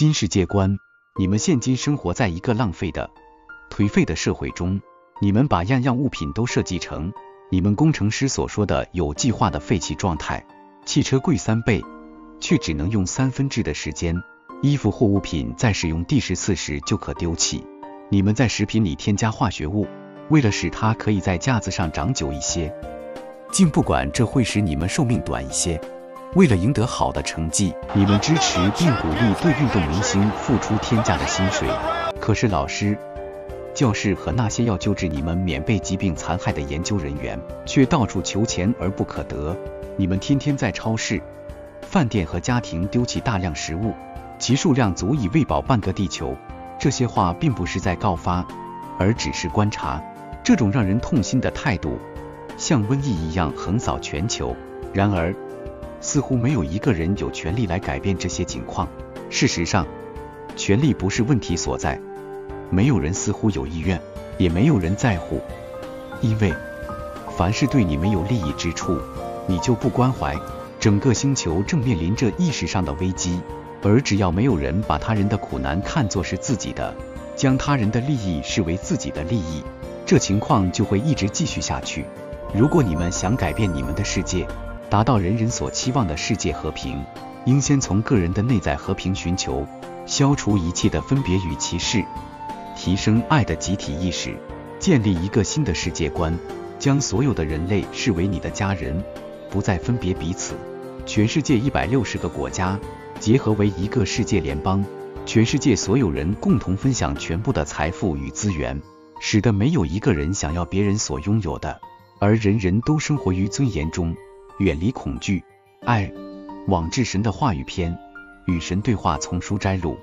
新世界观，你们现今生活在一个浪费的、颓废的社会中，你们把样样物品都设计成你们工程师所说的有计划的废弃状态。汽车贵三倍，却只能用三分之的时间；衣服或物品在使用第十次时就可丢弃。你们在食品里添加化学物，为了使它可以在架子上长久一些，竟不管这会使你们寿命短一些。为了赢得好的成绩，你们支持并鼓励对运动明星付出天价的薪水。可是老师、教师和那些要救治你们免被疾病残害的研究人员，却到处求钱而不可得。你们天天在超市、饭店和家庭丢弃大量食物，其数量足以喂饱半个地球。这些话并不是在告发，而只是观察。这种让人痛心的态度，像瘟疫一样横扫全球。然而，似乎没有一个人有权利来改变这些情况。事实上，权力不是问题所在。没有人似乎有意愿，也没有人在乎，因为凡是对你没有利益之处，你就不关怀。整个星球正面临着意识上的危机，而只要没有人把他人的苦难看作是自己的，将他人的利益视为自己的利益，这情况就会一直继续下去。如果你们想改变你们的世界，达到人人所期望的世界和平，应先从个人的内在和平寻求，消除一切的分别与歧视，提升爱的集体意识，建立一个新的世界观，将所有的人类视为你的家人，不再分别彼此。全世界一百六十个国家结合为一个世界联邦，全世界所有人共同分享全部的财富与资源，使得没有一个人想要别人所拥有的，而人人都生活于尊严中。远离恐惧，爱，往至神的话语篇，与神对话丛书摘录。